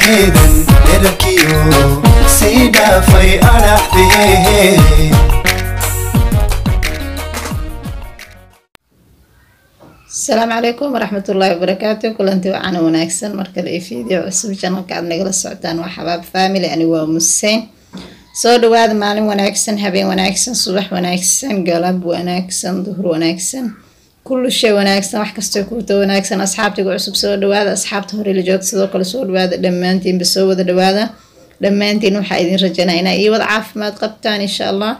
timaheedan dherarkiyo sii dhaafay adhaxdee asalaamu calaykum waraxmatullaahi wabarakaatu kulanti wacaana wanaagsan. Markale iyo fiideo cusub janalka aad nagala socotaan waa xabaab family. Ani waa musein soo dhawaada maalin wanaagsan habeen wanaagsan subax wanaagsan galab wanaagsan duhur wanaagsan kullu shay wanaagsan wax kastoo kuuta wanaagsan asxaabtiga cusub soo dhawaada asxaabta hore la joogta sidoo kale soo dhawaada dhammaantiinba soo wada dhawaada dhammaantiin waxaa idin rajanaa inaa ii wada caafimaad qabtaan insha allah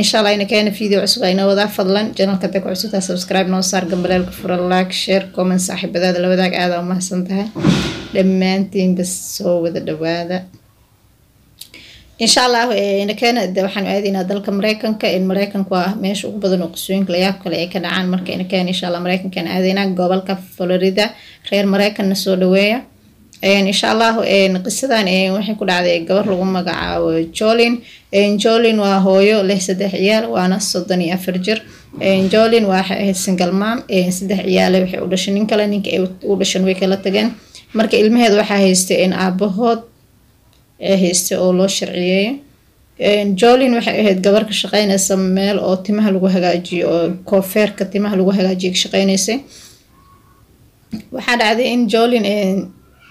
insha allah ina keena video cusub ayna wadaa fadlan janalka dadka cusubtaa subscribe noo saar gambaleelka fura like share comment saaxiibadaada la wadaag aada umahadsan tahay dhammaantiinba soo wada dhawaada insha allah ina keena de waxaan aadaynaa dalka mareykanka. In mareykanka waa meesha ugu badan oo qisooyinka layaab kale ay ka dhacaan. Marka ina keena insha allah mareykankaan aadaynaa gobolka florida reer mareykanna soo dhaweeya. Insha allah qisadan waxay ku dhacday gabar lagu magacaabo jolin. Jolin waa hooyo leh saddex ciyaal waana soddon iyo afar jir. Jolin waa single mom. Saddex ciyaale waxay u dhashay nin kale ninka u dhashan way kala tageen. Marka ilmaheeda waxaa haystay aabahood haystay oo loo sharciyeeyo jolin waxay ahayd gabar ka shaqeynaysa meel oo timaha lagu hagaajiyo oo koofeerka timaha lagu hagaajiyo ka shaqeynaysay waxaa dhacday in jolin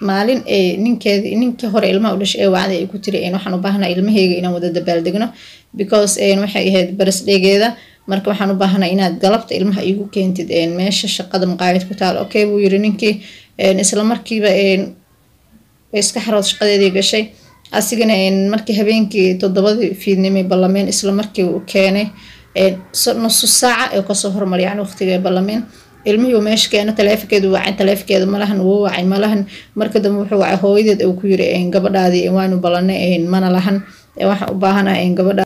maalin ninkeedi ninkii hore ilmaha u dhashay ee wacday ay ku tiri waxaan u ilmaheyga inaan wada dabaaldegno because waxay ahayd barasdhegeeda marka waxaan u inaad galabta ilmaha iigu keentid meesha shaqada maqaayad ku taal. Okay buu yiri ninkii isla iska xarood shaqadeedii gashay asigana markii habeenkii toddobadii fiidnimay ballameen isla markii uu keenay nusu saaca ee ka soo hormar yani waqtiga ballameen ilmihii meesha keeno taleefonkeedu wacay taleefonkeeda malahan wuu wacay malahan marka dambe wuxuu wacay hooyadeed uu ku yiri gabadhaadii waanu ballanay mana lahan. Waxaan u gabadha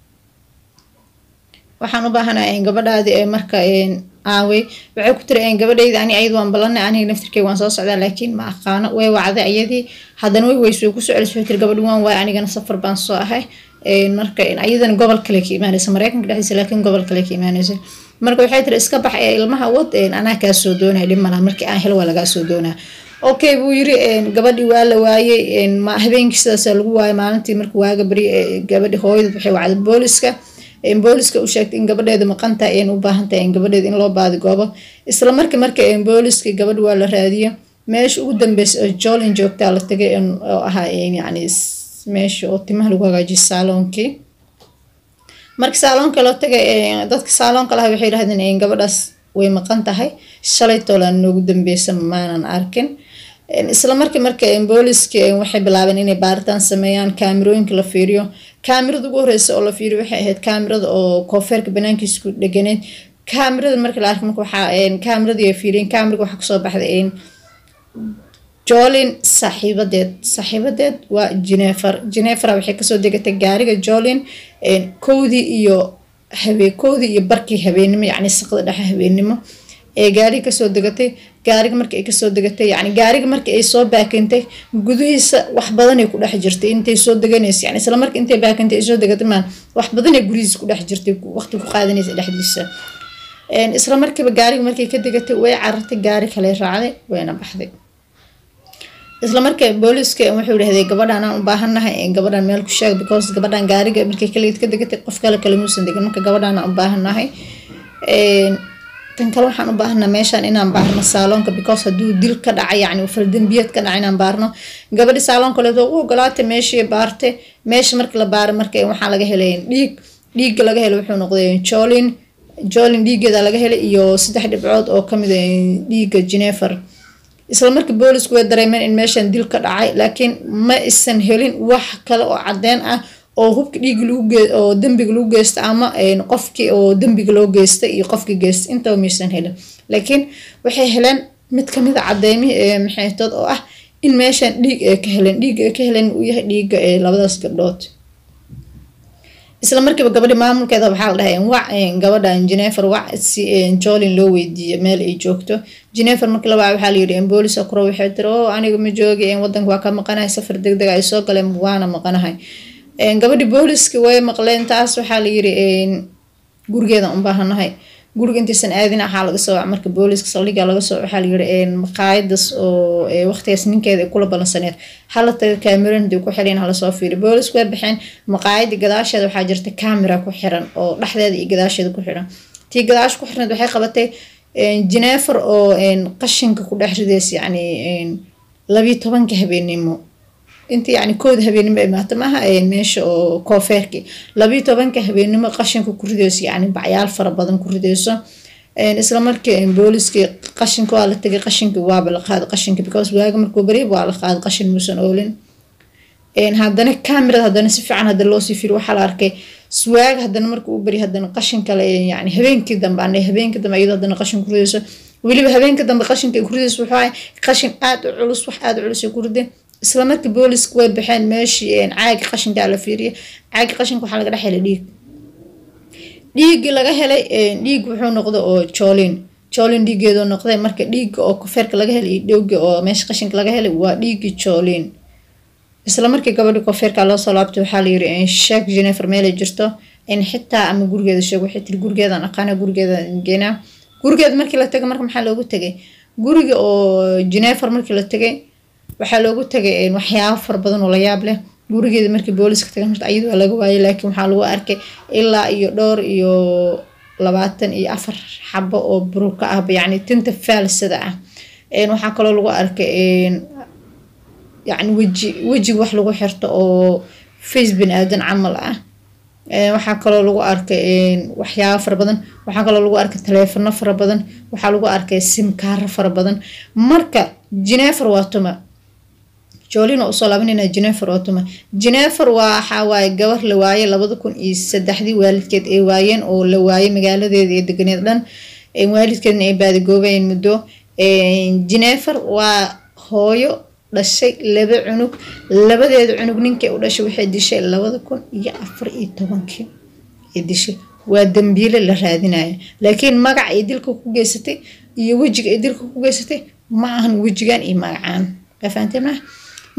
waxaan u baahanaha gabadhaadii marka aawey waxay ku tiri gabadhayda ani ayad waan ballanay aniga naftirkeyga waan soo socdaa laakiin ma aqaano way wacday ayadii haddana way weys way ku soo celisay tiri gabadhi waan waay anigana safar baan soo ahay. Marka ayadana gobol kale ka imaanaysa mareykanka dhexdiisa laakiin gobol kale ka imaanaysa marka waxay tiri iska bax ee ilmaha wad anaa kaa soo doonaya dhib malaha markii aan helo waa lagaa soo doonaa. Okay buu yiri gabadhii waa la waayey habeenkii sidaasaa lagu waayay maalintii marka waaga bari gabadhi hooyada waxay wacday booliska booliska u sheegtay in gabadheeda maqantahay een u baahantahay in gabadheeda in loo baadi goobo. Isla marka booliska gabadhi waa la raadiyo meesha ugu dambeysa oo jolin joogtaa la tagay oo ahaa yani meesha oo timaha lagu hagaajiyo saaloonkii. Marka saaloonka loo tagay dadka saaloonka laha waxay yidhahdeen gabadhaas way maqan tahay. Shalay toolaan noogu dambeysa maanan arkin isla markii marka booliski waxay bilaabeen inay baaritaan sameeyaan kaamirooyinka la fiiriyo. Kaamirada ugu horeysa oo la fiiriyo waxay ahayd kaamirada oo koofeerka banaankiisa ku dheganeyd kaamirada marka la arkay marka waxaa kaamiradii ay fiiriyeen kaamiriga waxaa ka soo baxday jolin saaxiibadeed saaxiibadeed waa genefer genefera waxay ka soo degatay gaariga jolin kowdii iyo habee kowdii iyo barkii habeenimo yacni saqda dhexe habeenimo ee gaariga ka soo degatay gaariga marka ay ka soo degatay yani gaariga marka ay soo baakintay gudihiisa wax badanay ku dhex jirtay. Intay soo deganaysa yani isla marka intay baakintay ay soo degatay maan wax badanay gurihiisa ku dhex jirtay waqti ku qaadanaysa dhexdiisa. Isla markiiba gaariga markay ka degatay way carartay gaari kale raacday wayna baxday. Isla marka booliska wuxuu yidhahday gabadhan aan u baahannahay gabadhan meel ku sheeg because gabadhan gaariga markay kaleed ka degatay qof kale kale muusan degin marka gabadhan aan u baahannahay tan kale waxaan u baahanaa meeshaan inaan baarno saaloonka because hadduu dil ka dhaca yacni faldambiyad ka dhaca inaan baarno gabadhi saaloonka leedo u ogolaatay meeshii baartay meesha marka la baaro marka waxaa laga helay dhiig dhiigga laga helay wuxuu noqday jolin jolin dhiiggeeda laga helay iyo saddex dhibcood oo ka mid a dhiigga genefer isla markii way dareemeen in meeshan dil ka dhacay laakiin ma isan helin wax kale oo cadeen ah oo hubka dhiigi oo dembiga lagu geysta ama qofkii oo dembiga loo geystay iyo qofkii geystay intaba maysan helin laakiin waxay heleen mid ka mid a cadeymihii ee maxaytood oo ah in meeshan dhiig ay ka heleen dhiiga ay ka heleen uu yahay dhiiga ee labadaas gabdhood. Isla markiiba gabadhi maamulkeeda waxaa la dhahay wac gabadhan genefer wac si jolin loo weydiiyo meel ay joogto. Genefer marka la waca waxaa layidhi boolisa kuro waxay tiri oo aniga ma joogi wadanka waa ka maqanahay safar deg deg ay soo galeen waana maqanahay gabadhi booliska way maqleen taas waxaa la yiri gurigeedan u baahanahay. Guriga intaysan aadin waxaa laga soo marka booliska saldhiga laga soo waxaa layiri maqaayadas oo waqtigaas ninkeeda kula balansaneed. Hala taga kaameran haddii ku xiran hala soo fiiri. Boolisku way baxeen maqaayadii gadaasheeda waxaa jirta kaamera ku xiran oo dhexdeeda iyo gadaasheeda ku xiran. Tii gadaash ku xirneed waxay qabatay jenefer oo qashinka ku dhex ridays yacni labiyo tobanka habeenimo inta yani kooda habeenimo imaata maaha meesha oo koofeerki labiyo tobanka habeenimo qashinka ku rideyso yani bacyaal fara badan ku rideyso isla booliskii qashinka waa la tagay qashinka waaba la qaaday qashinka because waaga markuu bari waa la qaaday qashin muusan oolin. Haddana kamerada haddana si fiican hadda loosii firi waxaa la arkay swaaga haddana marka uu bari haddana qashin kale yani habeenkii dambe aan habeenkii dambe iyadoo haddana qashin ku weliba habeenka dambe qashinka ay ku wuxuu ahay qashin aada u culus wax aada u culus ay ku isla markii booliska way baxeen meeshii caagi qashinkaa la fiiriyay caagi qashinka waxaa laga dhex helay dhiig. Dhiiggii laga helay dhiig wuxuu noqday oo joolin joolin dhiigeedoo noqday marka dhiigga oo kofeerka laga helay iyo dhowga oo meesha qashinka laga helay waa dhiiggii joolin isla markii gabadhii kofeerka loo soo laabtay waxaa la yiri sheek jenefer meelay jirto. In xitaa ama gurigeeda sheeg waxay tiri gurigeedan aqaana gurigeeda geenaa gurigeeda markii la tagay marka maxaa loogu tegay guriga oo jenefer markii la tagay waxaa loogu tagay waxyaabo fara badan oo la yaab leh. Gurigeeda markii booliska tagay horta ayada waa laga waayay laakiin waxaa lagu arkay ilaa iyo dhowr iyo labaatan iyo afar xabo oo buruka ah yacni tinta faalsada ah. Waxaa kaloo lagu arkay yacni weji wejiga wax lagu xirto oo face bani aadan camal ah. Waxaa kaloo lagu arkay waxyaabo fara badan waxaa kaloo lagu arkay taleefano fara badan waxaa lagu arkay simkaaro fara badan. Marka jenefer waa tuma joolina u soo laabanayna jenefer waa tuma jenefer waa waxaa waaye gabar la waayay labada kun iyo saddexdii waalidkeed ay waayeen oo la waayay magaaladeeda iyo deganeed dhan. Waalidkeedna ay baadigoobayeen muddo. Jenefer waa hooyo dhashay laba cunug. Labadeeda cunug ninkay u dhashay waxay dishay labada kun iyo afar iyo tobankii ay dishay. Waa dambiile la raadinaya laakiin magac ay dilka ku geysatay iyo wejiga ay dilka ku geysatay ma ahan wejigan iyo magacaan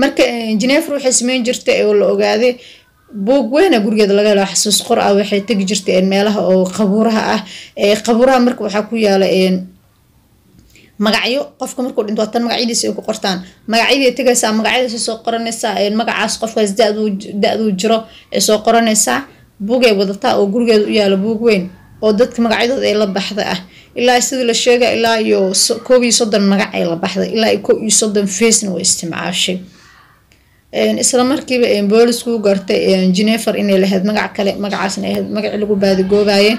marka jenefer waxay sameyn jirtay oo la ogaaday buug weyna gurigeeda laga helo xasuus qor ah waxay tegi jirtay meelaha oo qabuuraha ah. Qabuuraha marka waxaa ku yaalla magacyo. Qofka markuu dhinto tan magacyadiisa ay ku qortaan. Magacyadii tegaysaa magacyadaas soo qoranaysaa magacaas qofkaas da-duu jiro ay soo qoranaysaa. Buugay wadataa oo gurigeeda u yaalla buug weyn oo dadka magacyadooda ay la baxda ah. Ilaa sidii la sheega ilaa iyo koob iyo soddon magac ay la baxday. Ilaa koob iyo soddon facena way isticmaashay isla markiiba boolisku gartay jenefer inay lahayd magac kale magacaasna ahayd magacii lagu baadigoobaye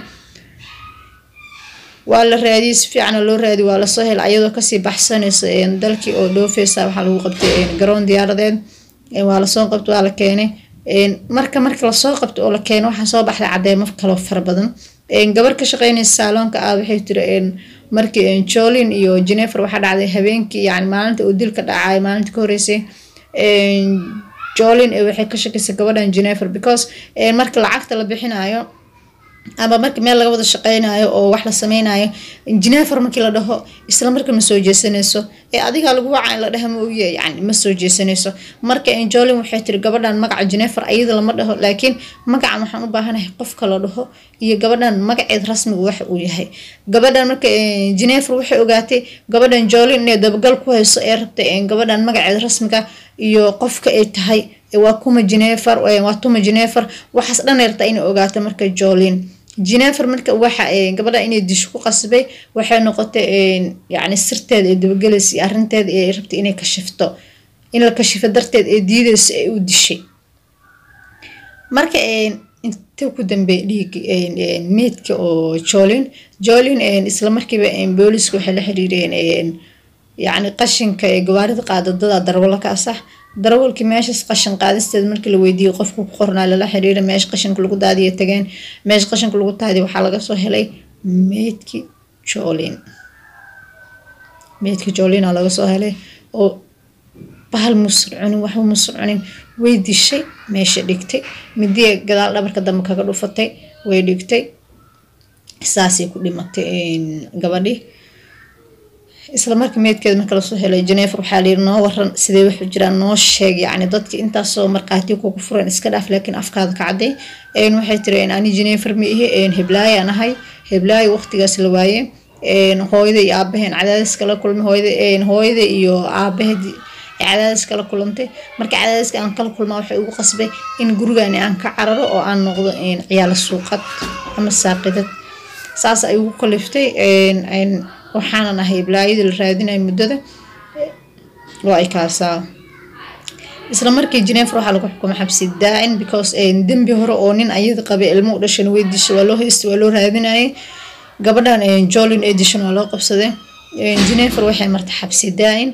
waa la raadiyey si fiicana loo raadiy waa la soo helay ayadoo ka sii baxsanaysa dalkii oo dhoofeysa waxaa lagu qabtay garoon diyaaradeed. Waa la soo qabtay waa la keenay. Marka marka la soo qabtay oo la keenay waxaa soo baxday cadeemo kaloo fara badan. Gabar ka shaqeynaysa saaloonka ah waxay tiri markii jolin iyo jenefer waxaa dhacday habeenkii yani maalinta uu dilka dhacay maalinta ka horeysay jolin waxay ka shakiysay gabadhan jenefer because marka lacagta la bixinayo ama marka meel laga wada shaqeynayo oo wax la sameynayo jenefer markii la dhaho isla marka ma soo jeesanayso. Ee adigaa lagu waca in la dhaha mooye yani ma soo jeesanayso. Marka jolin waxay tiri gabadhan magaca jenefer ayada lama dhaho laakiin magacan waxaan u baahanahay qofka la dhaho iyo gabadhan magaceed rasmiga waxa uu yahay. Gabadhan marka jenefer waxay ogaatay gabadhan jolin inay dabagal ku hayso ee rabtay gabadhan magaceed rasmiga iyo qofka ay tahay waa kuma jenefer waa tuma jenefer waxaas dhan yarta inay ogaato marka jolin jenefer marka waxa gabadha inay disho ku qasbay waxay noqotay yani sirteeda ee dabagelaysa iyo arinteeda ee rabtay inay kashifto in la kashifo darteed ee diidaysa ee u dishay. Marka inta ku dambeey dhiig meydka oo jolin jolin isla booliska waxay la xiriireen yacni qashinka ee gawaarida qaadadada darwalo ka asax darawalkii meeshaas qashin qaadisteed markii la weydiiyey qofka ku qornaa lala xiriiray meesha qashinka lagu daadiya tageen meesha qashinka lagu daadiya waxaa laga soo helay meydkii jolin meydkii jolina laga soo helay oo bahal cunin waxba cunin way dishay meesha dhigtay midiya gadaal dhabarka dambe kaga dhufatay way dhigtay saasay ku dhimatay gabadhii isla marka meedkeeda marka la soo helay jenefer waxaa layiri noo waran sidee waxu jiraan noo sheeg yacni dadki intaasoo markhaatiya kugu furan iska dhaaf laakiin afkaada ka cadday waxay tiri ani jenefer ma ihi heblaayaan ahay. Heblaayo waqtigaas la waaye hooyada iyo aabaheen cadaadis kala kulmay hooyada hooyada iyo aabaheed cadaadis kala kulantay. Marka cadaadiska aan kala kulmaa waxay ugu qasbay in gurigani aan ka cararo oo aan noqdo ciyaalo suuqad ama saaqidad. Saas ay ugu kaliftay waxaanan ahay iblaayadii la raadinaya muddada oo ay kaasaa isla markii jenefer waxaa lagu xukumay xabsi daacin because dembi hore oo nin ayada qabay ilmo u dhashan weydiisha waa loo haystay waa loo raadinayay. Gabadhan jolin edition waa loo qabsaday. Jenefer waxay martay xabsi daacin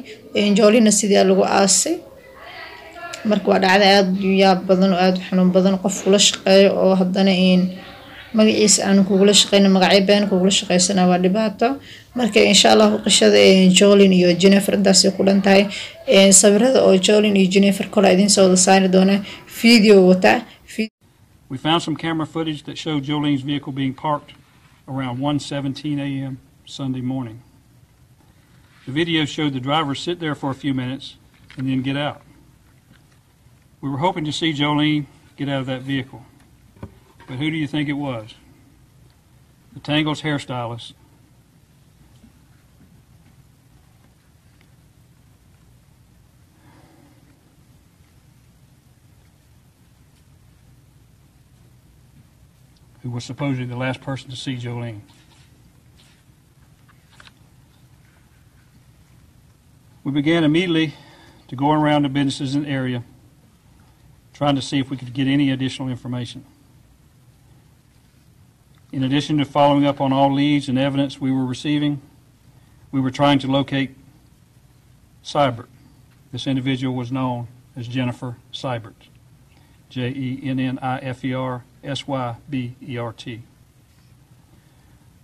jolina sidii lagu aasay. Marka waa dhacda aada u yaab badan oo aada u xanuun badan qof kula shaqeeyo oo haddana magaciisa aanu kugula shaqeyna magacyo been kugula shaqeysana waa dhibaato marka insha allahu qishada jolin iyo jenefer intaasay ku dhan tahay sawirada oo jolin iyo jenefer kola idiin soo wada saari doona video wata We found some camera footage that showed Jolene's vehicle being parked around 1:17 a.m. Sunday morning. The video showed the driver sit there for a few minutes and then get out. We were hoping to see Jolene get out of that vehicle. But who do you think it was? The Tangles hairstylist. Who was supposedly the last person to see Jolene. We began immediately to go around the businesses in the area, trying to see if we could get any additional information. In addition to following up on all leads and evidence we were receiving, we were trying to locate Seibert. This individual was known as Jennifer Seibert, J E N N I F E R S Y B E R T.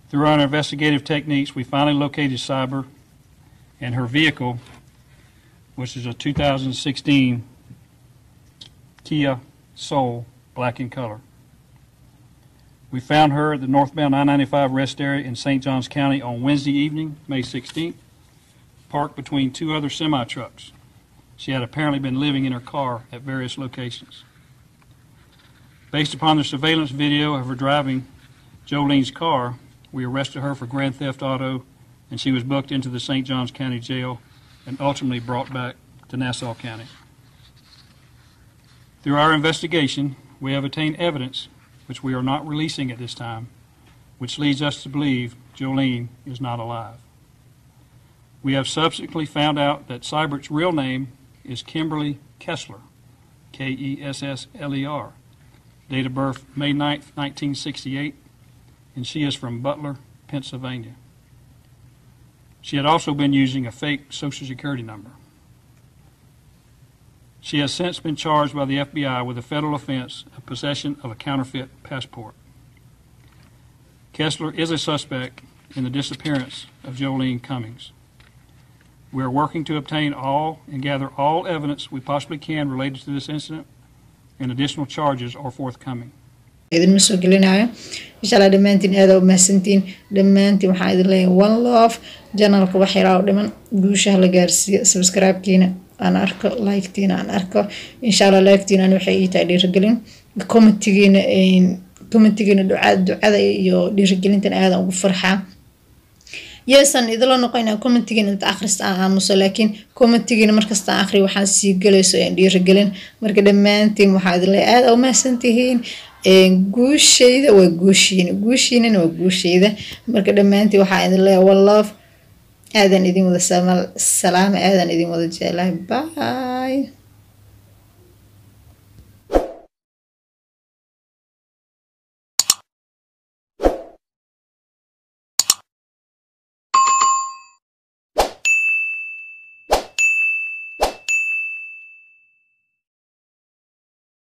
Through our investigative techniques, we finally located Cyber and her vehicle, which is a 2016 Kia Soul, black in color. We found her at the northbound I-95 rest area in St. Johns County on Wednesday evening, May 16th, parked between two other semi-trucks. She had apparently been living in her car at various locations. Based upon the surveillance video of her driving Jolene's car, we arrested her for grand theft auto, and she was booked into the St. Johns County Jail and ultimately brought back to Nassau County. Through our investigation, we have obtained evidence which we are not releasing at this time, which leads us to believe Jolene is not alive. We have subsequently found out that Seibert's real name is Kimberly Kessler, K E S S L E R, date of birth May 9th, 1968, and she is from Butler, Pennsylvania. She had also been using a fake Social Security number. She has since been charged by the FBI with a federal offense of possession of a counterfeit passport. Kessler is a suspect in the disappearance of Jolene Cummings. We are working to obtain all and gather all evidence we possibly can related to this incident, and additional charges are forthcoming. gelinayo insha allah dhammaantiin aada u mahadsantiin dhammaantiin waxaan idin leeyahay one love dhiman guushaha la gaarsiiyo subscribe-kiina aan arko like-tiina aan arko. Insha allah like-tiina ani waxay ii tahay dhiirigelin. Commentigiina commentigiina ducada iyo dhiirigelintan aadan ugu farxaa yeesan idila noqonaa commentigiina inta akhrista aan aamuso laakiin commentigiina markasta aan akhriyo waxaan sii galayso dhiirigelin. Marka dhammaantiin waxaa leeyahay aada u mahadsantihiin. Guushayda waa guushiina guushiinana waa guushayda marka dhammaantiin waxaa idin leeyahay wallove aadan idin wada salaama aadan idin wada jeclahay. Bye